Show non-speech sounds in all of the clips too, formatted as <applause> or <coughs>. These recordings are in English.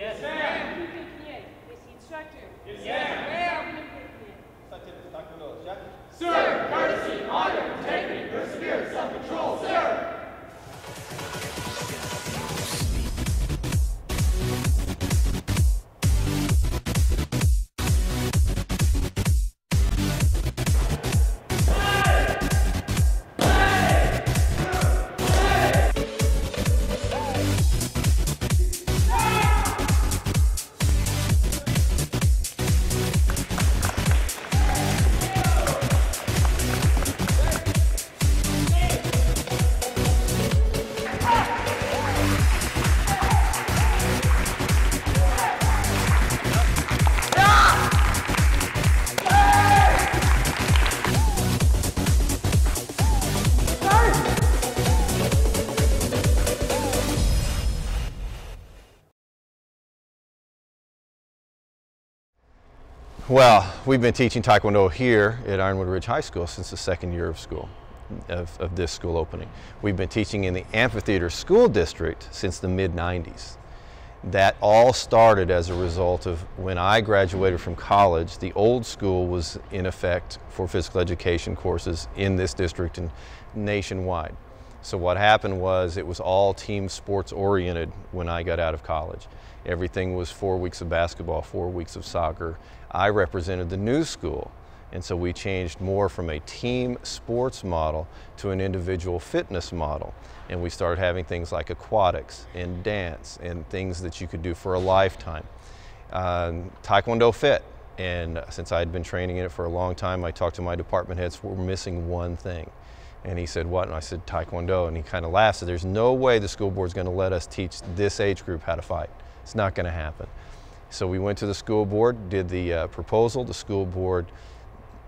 Yes, Vous continuez. Ici instructor. Yes, sir. Well, we've been teaching Taekwondo here at Ironwood Ridge High School since the second year of school, of, of this school opening. We've been teaching in the Amphitheater School District since the mid 90s. That all started as a result of when I graduated from college, the old school was in effect for physical education courses in this district and nationwide. So what happened was it was all team sports oriented when I got out of college. Everything was four weeks of basketball, four weeks of soccer. I represented the new school. And so we changed more from a team sports model to an individual fitness model. And we started having things like aquatics and dance and things that you could do for a lifetime. Um, Taekwondo Fit. And since I had been training in it for a long time, I talked to my department heads, we're missing one thing. And he said, what? And I said, Taekwondo. And he kind of laughed, said, there's no way the school board's going to let us teach this age group how to fight. It's not going to happen. So we went to the school board, did the uh, proposal. The school board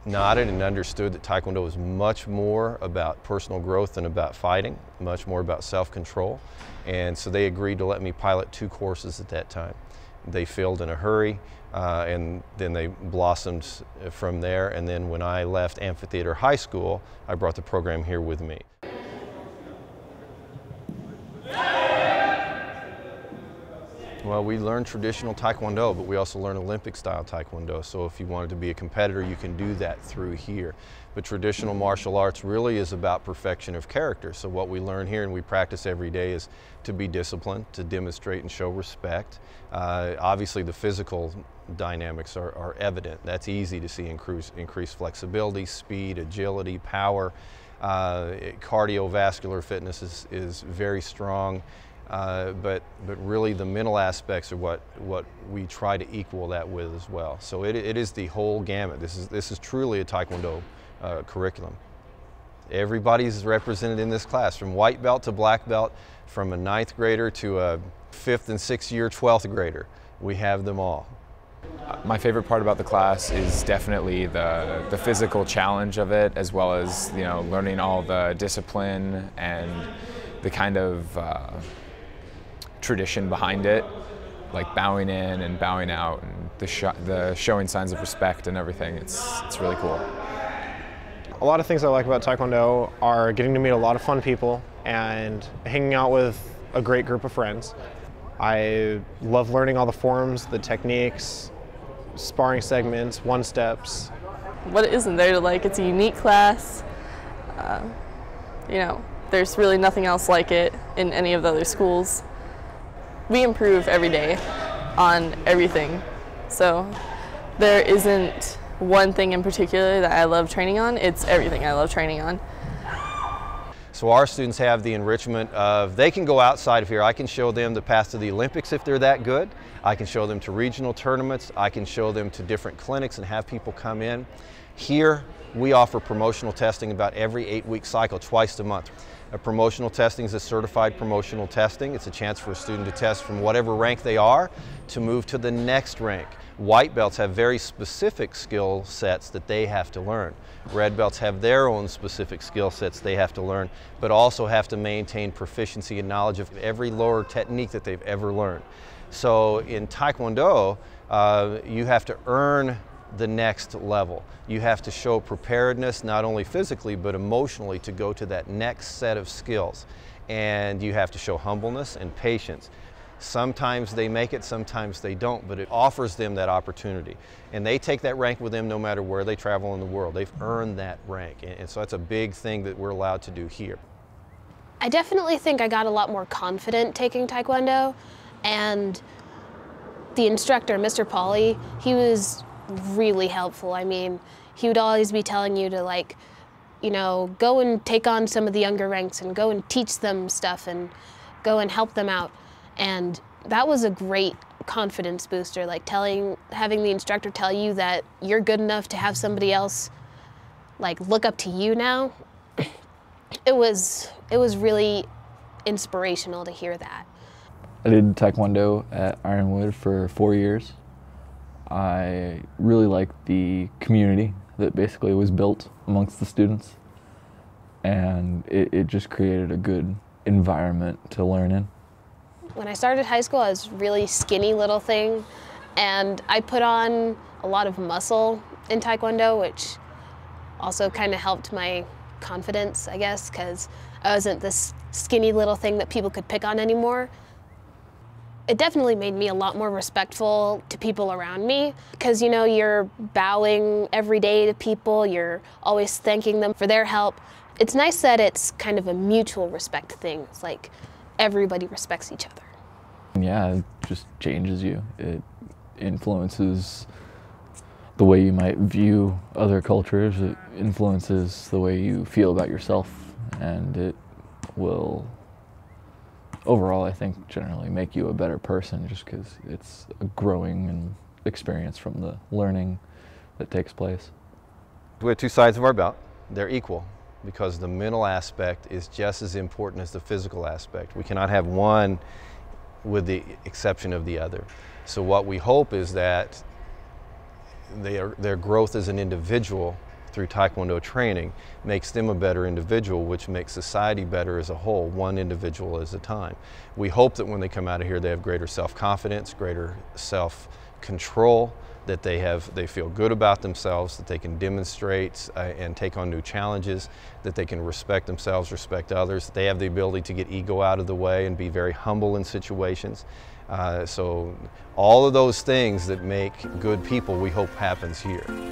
nodded and understood that Taekwondo was much more about personal growth than about fighting, much more about self-control. And so they agreed to let me pilot two courses at that time. They failed in a hurry, uh, and then they blossomed from there. And then when I left Amphitheater High School, I brought the program here with me. Well, we learn traditional Taekwondo, but we also learn Olympic style Taekwondo. So if you wanted to be a competitor, you can do that through here. But traditional martial arts really is about perfection of character. So what we learn here and we practice every day is to be disciplined, to demonstrate and show respect. Uh, obviously the physical dynamics are, are, evident. That's easy to see increase, increased flexibility, speed, agility, power. Uh, cardiovascular fitness is, is very strong. Uh, but, but really the mental aspects are what, what we try to equal that with as well. So it, it is the whole gamut. This is, this is truly a Taekwondo uh, curriculum. Everybody's represented in this class, from white belt to black belt, from a ninth grader to a fifth and sixth year 12th grader. We have them all. My favorite part about the class is definitely the, the physical challenge of it, as well as you know learning all the discipline and the kind of uh, tradition behind it, like bowing in and bowing out and the, sh the showing signs of respect and everything. It's, it's really cool. A lot of things I like about Taekwondo are getting to meet a lot of fun people and hanging out with a great group of friends. I love learning all the forms, the techniques, sparring segments, one steps. What isn't there to like? It's a unique class. Uh, you know, there's really nothing else like it in any of the other schools we improve every day on everything. So there isn't one thing in particular that I love training on. It's everything I love training on. So our students have the enrichment of, they can go outside of here. I can show them the path to the Olympics if they're that good. I can show them to regional tournaments. I can show them to different clinics and have people come in. Here, we offer promotional testing about every eight week cycle, twice a month. A promotional testing is a certified promotional testing. It's a chance for a student to test from whatever rank they are to move to the next rank. White belts have very specific skill sets that they have to learn. Red belts have their own specific skill sets they have to learn, but also have to maintain proficiency and knowledge of every lower technique that they've ever learned. So in Taekwondo, uh, you have to earn the next level. You have to show preparedness not only physically but emotionally to go to that next set of skills. And you have to show humbleness and patience. Sometimes they make it, sometimes they don't, but it offers them that opportunity. And they take that rank with them no matter where they travel in the world. They've earned that rank. And, so that's a big thing that we're allowed to do here. I definitely think I got a lot more confident taking Taekwondo and the instructor, Mr. Pauly, he was really helpful. I mean, he would always be telling you to like, you know, go and take on some of the younger ranks and go and teach them stuff and go and help them out. And that was a great confidence booster, like telling, having the instructor tell you that you're good enough to have somebody else like look up to you now. <coughs> It was, it was really inspirational to hear that. I did Taekwondo at Ironwood for four years. I really liked the community that basically was built amongst the students. And it, it just created a good environment to learn in. When I started high school, I was really skinny little thing, and I put on a lot of muscle in Taekwondo, which also kind of helped my confidence, I guess, because I wasn't this skinny little thing that people could pick on anymore. It definitely made me a lot more respectful to people around me because you know you're bowing every day to people, you're always thanking them for their help. It's nice that it's kind of a mutual respect thing. It's like everybody respects each other. Yeah, it just changes you. It influences the way you might view other cultures. It influences the way you feel about yourself, and it will overall, I think, generally make you a better person just because it's a growing and experience from the learning that takes place. We have two sides of our belt. They're equal because the mental aspect is just as important as the physical aspect. We cannot have one with the exception of the other. So what we hope is that their, their growth as an individual through Taekwondo training makes them a better individual, which makes society better as a whole, one individual at a time. We hope that when they come out of here, they have greater self-confidence, greater self-control, that they have they feel good about themselves, that they can demonstrate uh, and take on new challenges, that they can respect themselves, respect others. They have the ability to get ego out of the way and be very humble in situations. Uh, so all of those things that make good people, we hope happens here.